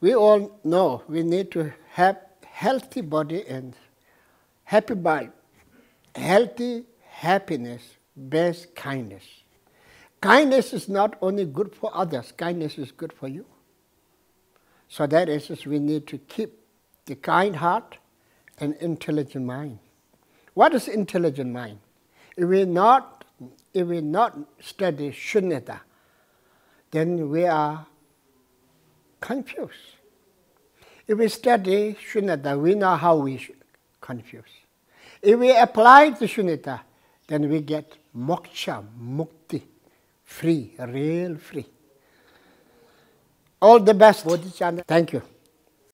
We all know we need to have healthy body and happy mind. Healthy happiness bears kindness. Kindness is not only good for others, kindness is good for you. So that is we need to keep the kind heart and intelligent mind. What is intelligent mind? If we not if we not study shunyata, then we are confused. If we study shunyata, we know how we confuse. If we apply the shunyata, then we get moksha, mukti, free, real free. All the best, Bodhichandra. Thank you.